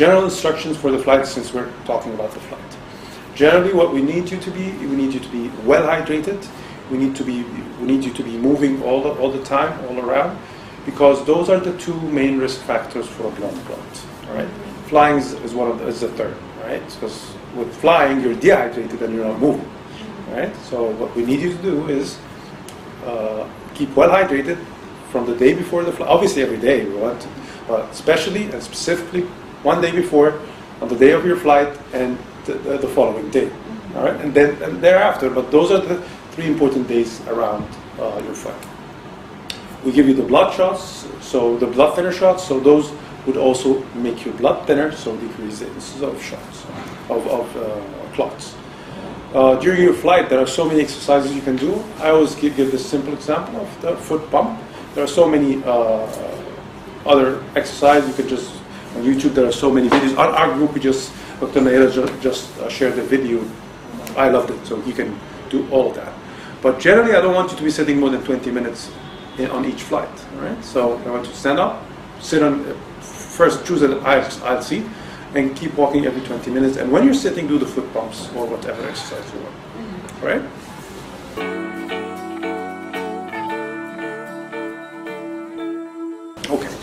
general instructions for the flight since we're talking about the flight. Generally, what we need you to be, we need you to be well hydrated. We need to be, we need you to be moving all the, all the time, all around, because those are the two main risk factors for a blood clot. Right, flying is, is one of the, is the third, right? Because with flying, you're dehydrated and you're not moving, right? So what we need you to do is uh, keep well hydrated from the day before the flight. Obviously, every day we want, to, but especially and specifically one day before, on the day of your flight, and the, the, the following day. All right, and then and thereafter. But those are the three important days around uh, your flight. We give you the blood shots, so the blood thinner shots. So those would also make your blood thinner, so decrease the incidence of shots of, of uh, clots. Uh, during your flight, there are so many exercises you can do. I always give, give this simple example of the foot pump. There are so many uh, other exercises you could just on YouTube. There are so many videos. Our, our group, we just Dr. Naira ju- just uh, shared the video. I loved it, so you can do all of that. But generally, I don't want you to be sitting more than 20 minutes in, on each flight. All right. So I want you to stand up, sit on. First, choose an aisle, aisle seat, and keep walking every 20 minutes. And when you're sitting, do the foot pumps or whatever exercise you want. All right. Okay.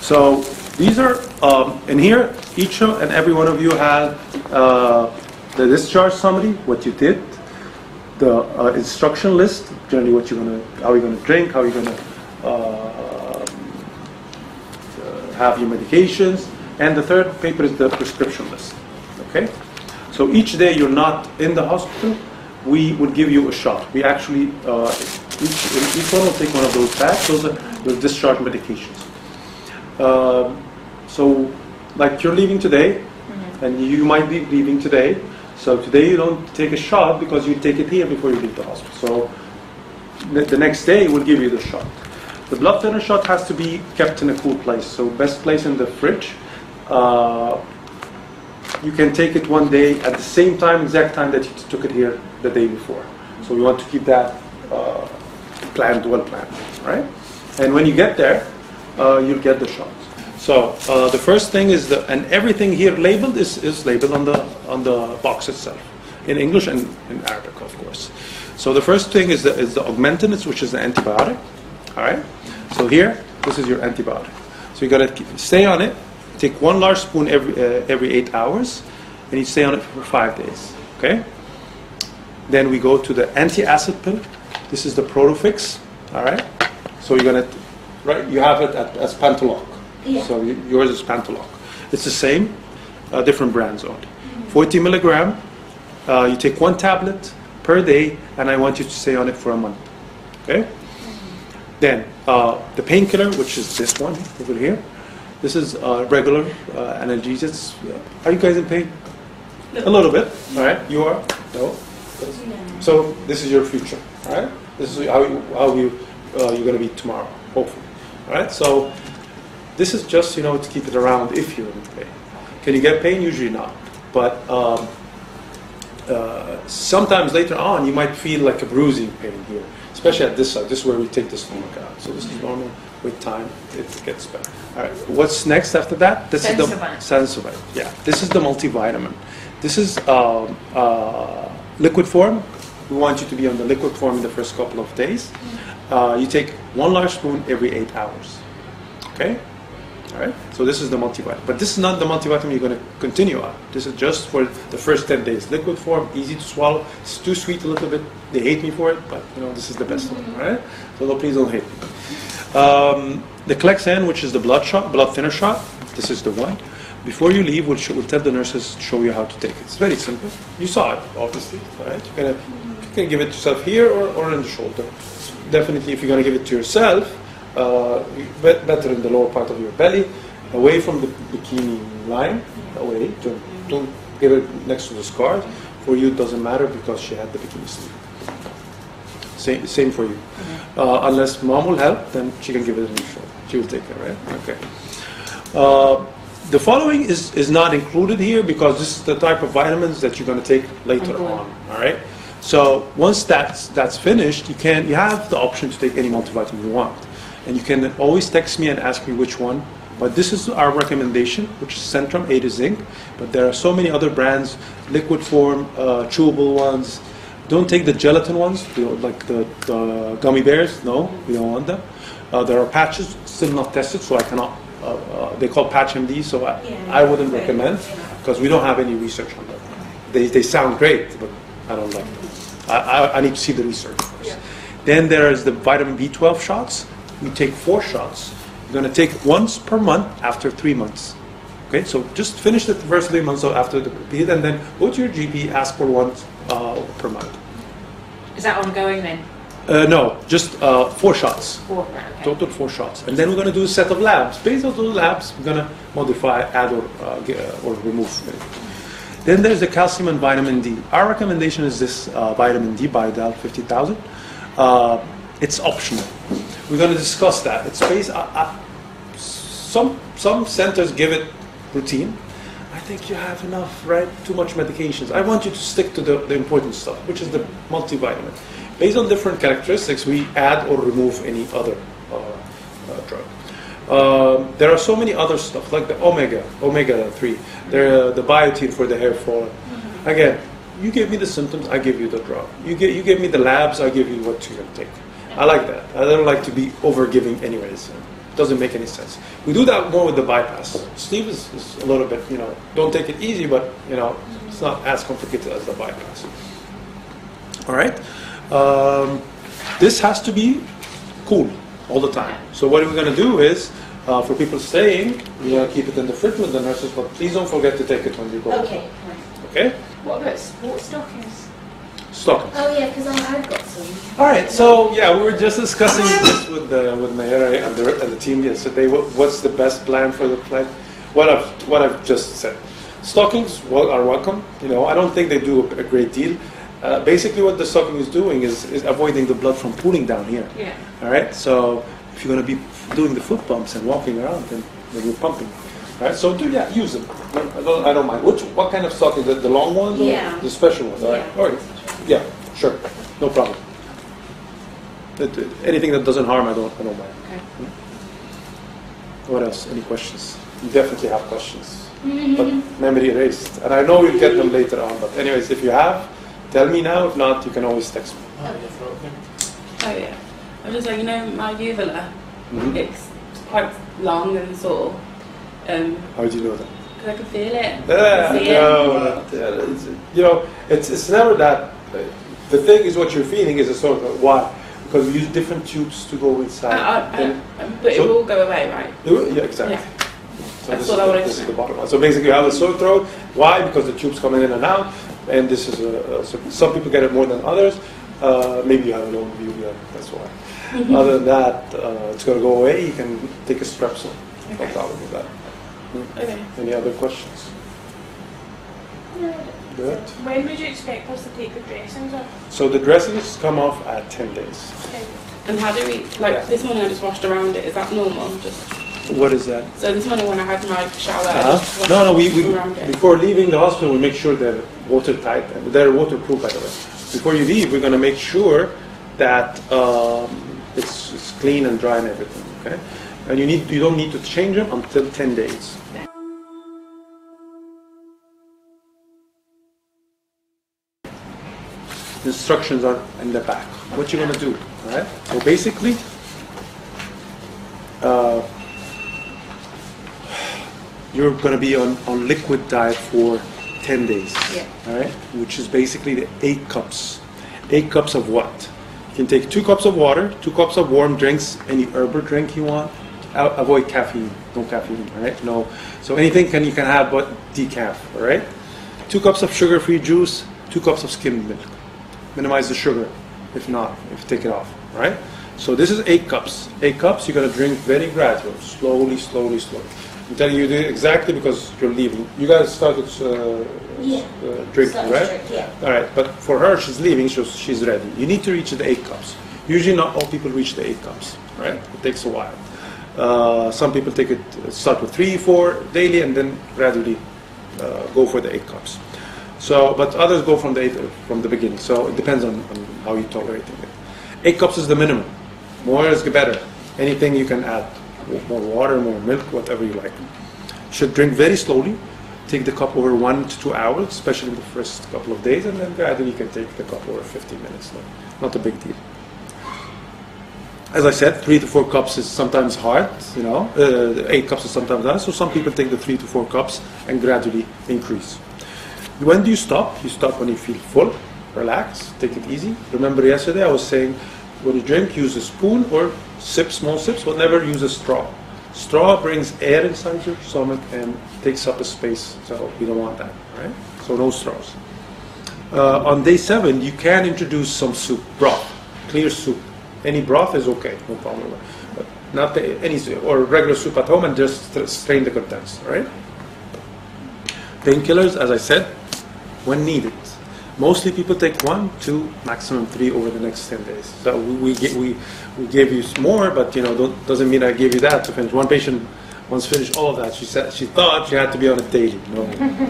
So these are um, in here. Each and every one of you had uh, the discharge summary, what you did, the uh, instruction list, generally what you're gonna, how you're gonna drink, how you're gonna uh, uh, have your medications, and the third paper is the prescription list. Okay. So each day you're not in the hospital, we would give you a shot. We actually uh, each each one will take one of those bags. Those are your discharge medications. Um, so, like you're leaving today, and you might be leaving today. So today you don't take a shot because you take it here before you leave the hospital. So the, the next day we'll give you the shot. The blood thinner shot has to be kept in a cool place. So best place in the fridge. Uh, you can take it one day at the same time, exact time that you took it here the day before. So we want to keep that uh, planned, well planned, right? And when you get there, uh, you'll get the shots. So uh, the first thing is the, and everything here labeled is, is labeled on the on the box itself, in English and in Arabic, of course. So the first thing is the is the augmentin, which is the antibiotic. All right. So here, this is your antibiotic. So you got to stay on it. Take one large spoon every uh, every eight hours, and you stay on it for five days. Okay. Then we go to the anti-acid pill. This is the Protonix. All right. So you're gonna, right? You have it at, as Pantoloc. Yeah. So yours is Pantoloc. It's the same, uh, different brands only. 40 milligram. Uh, you take one tablet per day, and I want you to stay on it for a month. Okay. Then uh, the painkiller, which is this one over here. This is uh, regular uh, analgesics. Are you guys in pain? A little bit. All right. You are. No. So this is your future, all right? This is how you, how you uh, you're going to be tomorrow, hopefully, right? So this is just you know to keep it around if you're in pain. Can you get pain? Usually not, but um, uh, sometimes later on you might feel like a bruising pain here, especially at this side. This is where we take the stomach out. So this is normal. With time, it gets better. All right. What's next after that? This is the. Sensodyne. Yeah. This is the multivitamin. This is um, uh, liquid form. We want you to be on the liquid form in the first couple of days. Uh, you take one large spoon every eight hours. Okay? All right? So this is the multivitamin. But this is not the multivitamin you're going to continue on. This is just for the first 10 days. Liquid form, easy to swallow. It's too sweet a little bit. They hate me for it, but you know, this is the best one. All right? So no, please don't hate me. Um, the Clexane, which is the blood shot, blood thinner shot. This is the one. Before you leave, we'll, we'll tell the nurses to show you how to take it. It's very simple. You saw it, obviously, right? You're gonna, you can give it yourself here or, or in the shoulder. Definitely, if you're gonna give it to yourself, uh, better in the lower part of your belly, away from the bikini line. Away. Don't, don't give it next to the scar. For you, it doesn't matter because she had the bikini sleeve. Same, same for you. Uh, unless mom will help, then she can give it in the shoulder. She will take it, right? Okay. Uh, the following is, is not included here because this is the type of vitamins that you're going to take later on. All right. So once that's that's finished, you can you have the option to take any multivitamin you want, and you can always text me and ask me which one But this is our recommendation, which is Centrum A to Zinc. But there are so many other brands, liquid form, uh, chewable ones. Don't take the gelatin ones, you know, like the, the gummy bears. No, we don't want them. Uh, there are patches, still not tested, so I cannot. Uh, uh, they call Patch MD, so I, Yeah. I wouldn't recommend because we don't have any research on them. They, they sound great, but I don't like them. I, I, I need to see the research first. Yeah. Then there is the vitamin B12 shots. You take four shots. You're going to take once per month after three months. Okay, so just finish the first three months after the period, and then go to your GP, ask for one uh, per month. Is that ongoing then? Uh, no, just uh, four shots. Four, okay. Total four shots. And then we're going to do a set of labs. Based on those labs, we're going to modify, add, or, uh, uh, or remove. Then there's the calcium and vitamin D. Our recommendation is this uh, vitamin D, by Biodal 50,000. Uh, it's optional. We're going to discuss that. It's based, uh, uh, some, some centers give it routine. I think you have enough, right? Too much medications. I want you to stick to the, the important stuff, which is the multivitamin. Based on different characteristics, we add or remove any other. Um, there are so many other stuff like the omega, omega three, there the biotin for the hair fall. Again, you give me the symptoms, I give you the drug. You give you give me the labs, I give you what gonna take. I like that. I don't like to be over giving anyways. It doesn't make any sense. We do that more with the bypass. Sleeve is, is a little bit, you know, don't take it easy, but you know, it's not as complicated as the bypass. All right. Um, this has to be cool all the time. So what we're going to do is, uh, for people staying, we're going to keep it in the fridge with the nurses, but please don't forget to take it when you go. Okay. Okay. What about sports stockings? Stockings. Oh yeah, because I've got some. All right. So yeah, we were just discussing this with the with Mayra and the, and the team yesterday. What, what's the best plan for the flight? What I've what I've just said. Stockings wel- are welcome. You know, I don't think they do a, a great deal. Uh, basically, what the stocking is doing is, is avoiding the blood from pooling down here. Yeah. All right. So if you're going to be doing the foot pumps and walking around, then, then you're pumping. All right. So do yeah, use them. I don't, I don't mind. Which what kind of stocking? The, the long ones or Yeah. the special ones? All right. Yeah. All right. Yeah. Sure. No problem. That- anything that doesn't harm, I don't. I don't mind. Okay. What else? Any questions? You definitely have questions. But memory erased. And I know you'll get them later on. But anyways, if you have, tell me now. If not, you can always text me. Oh yeah. I was just like, you know, my uvula, Mhm. it's quite long and sore. Um, How do you know that? because I could feel it. Yeah, no, not- yeah, you know, it's, it's never that. uh, The thing is, what you're feeling is a sort of why? Because we use different tubes to go inside. I, Then- I, but it will go away, right? yeah, exactly. Yeah. So That's this, what is I the, wanted this is the bottom line. So basically, you have a sore throat. Why? Because the tubes coming in and out, and this is a, a so some people get it more than others. Uh, maybe you have a long view. Yeah, that's why. Mm-hmm. Other than that, uh, it's going to go away. You can take a strepsil. No Okay. problem with that. Okay. Any other questions? Good. When would you expect us to take the dressings off? So the dressings come off at 10 days. Okay. And how do we, like, Yeah. this morning I just washed around it. Is that normal? Just What is that? So this morning when I had my shower, I Uh-huh. just No, no, we, we, before leaving the hospital, we make sure they're watertight. They're waterproof, by the way. Before you leave, we're going to make sure that um, it's, it's clean and dry and everything, okay? And you, need, you don't need to change them until 10 days. Instructions are in the back. What you're going to do, all right? So basically, uh, you're going to be on, on liquid diet for 10 days. Yeah. All right? Which is basically the eight cups. Eight cups of what? You can take two cups of water, two cups of warm drinks, any herbal drink you want. A- avoid caffeine. No caffeine, all right? No. So anything can you can have but decaf, all right? Two cups of sugar-free juice, two cups of skimmed milk. Minimize the sugar, if not, if take it off, all right? So this is eight cups. Eight cups, you're gonna drink very gradual, slowly, slowly, slowly. I'm telling you exactly because you're leaving. You guys started uh, Yeah. uh, drinking, Started right? drink, yeah. All right, but for her, she's leaving, so she's ready. You need to reach the eight cups. Usually, not all people reach the eight cups, right? It takes a while. Uh, some people take it, start with three, four daily, and then gradually uh, go for the eight cups. So, but others go from the eight from the beginning. So it depends on, on how you tolerate it. Eight cups is the minimum. More is better. Anything you can add. More water, more milk, whatever you like. Should drink very slowly. Take the cup over one to two hours, especially in the first couple of days, and then gradually you can take the cup over 15 minutes. No, not a big deal. As I said, three to four cups is sometimes hard, you know, uh, eight cups is sometimes hard, so some people take the three to four cups and gradually increase. When do you stop? You stop when you feel full, relax, take it easy. Remember yesterday I was saying when you drink, use a spoon or sip small sips, but never use a straw. Straw brings air inside your stomach and takes up a space, so we don't want that, right? So no straws. Uh, on day seven, you can introduce some soup, broth, clear soup. Any broth is okay, no problem. But not the, any soup, or regular soup at home and just st- strain the contents, right? Painkillers, as I said, when needed. Mostly people take one, two, maximum three over the next 10 days. So we, we, we, we gave you more, but you know, don't, doesn't mean I gave you that to finish. One patient once finished all of that. She said she thought she had to be on a daily. No,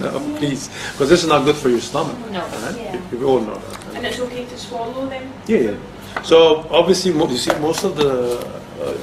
no please, because this is not good for your stomach. No. right? Yeah. You, you all know that. And it's okay to swallow them. Yeah, yeah. So obviously, you see, most of the uh,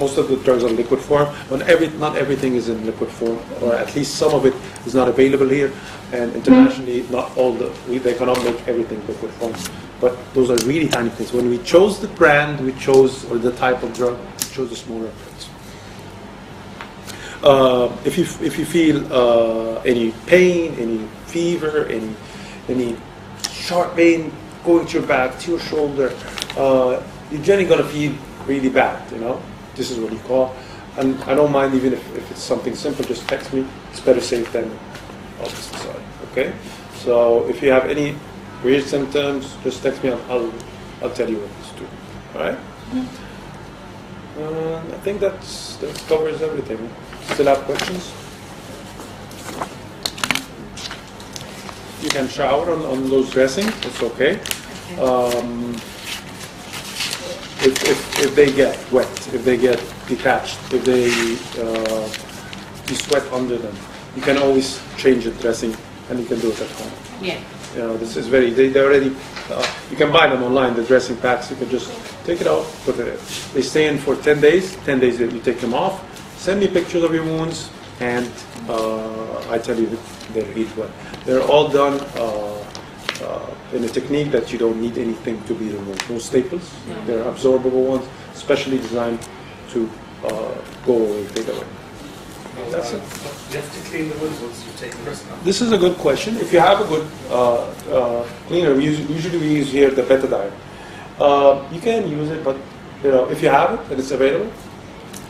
most of the drugs are liquid form. When every not everything is in liquid form, or at least some of it is not available here. And internationally, not all the we, they cannot make everything liquid form. But those are really tiny things. When we chose the brand, we chose or the type of drug, we chose the smaller pills. Uh, if you if you feel uh, any pain, any fever, any any sharp pain going to your back, to your shoulder, uh, you're generally going to feel really bad. You know, this is what you call. And I don't mind even if, if it's something simple. Just text me. It's better safe than obviously sorry. Okay. So if you have any weird symptoms, just text me. I'll I'll, I'll tell you what to do. All right. Uh, I think that's that covers everything. Still have questions? You can shower on, on those dressings, it's okay. Okay. Um, if, if, if they get wet, if they get detached, if they, uh, you sweat under them, you can always change the dressing and you can do it at home. yeah. You know, this is very, they, they already, uh, you can buy them online, the dressing packs, you can just take it out, put it in. They stay in for 10 days, 10 days that you take them off, send me pictures of your wounds, and uh, I tell you they'll heal well. They're all done uh, uh, in a technique that you don't need anything to be removed. No staples, No. they're absorbable ones, specially designed to uh, go away, take away. That's it. You have to clean the wounds once you take the rest out. This is a good question. If you have a good uh, uh, cleaner, we use, usually we use here the betadine. Uh, you can use it, but you know if you have it and it's available,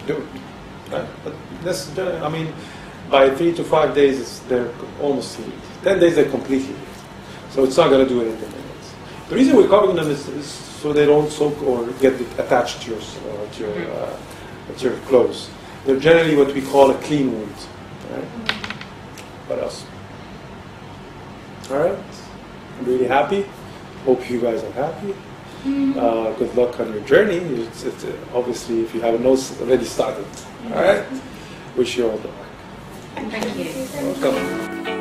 do it. Right? But this, I mean, by three to five days, they're almost healed. Ten days, they're completely healed. So it's not going to do anything. else. The reason we're covering them is, is so they don't soak or get attached to your uh, to your uh, to your clothes. They're generally what we call a clean wound. Right? What else? All right. I'm really happy. Hope you guys are happy. Uh, good luck on your journey. It's, it's, uh, obviously, if you haven't already started. All right. Wish you all the luck. Thank you. Welcome.